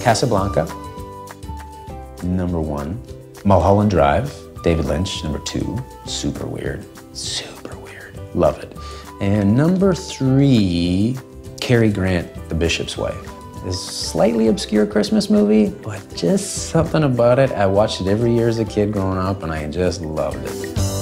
Casablanca, number one. Mulholland Drive, David Lynch, number two. Super weird, super weird. Love it. And number three, Cary Grant, The Bishop's Wife. This slightly obscure Christmas movie, but just something about it. I watched it every year as a kid growing up and I just loved it.